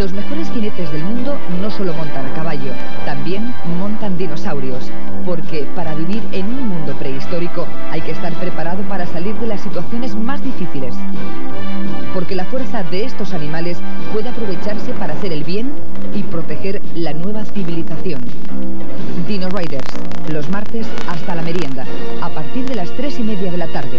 Los mejores jinetes del mundo no solo montan a caballo, también montan dinosaurios, porque para vivir en un mundo prehistórico hay que estar preparado para salir de las situaciones más difíciles. Porque la fuerza de estos animales puede aprovecharse para hacer el bien y proteger la nueva civilización. Dino Riders, los martes hasta la merienda, a partir de las tres y media de la tarde.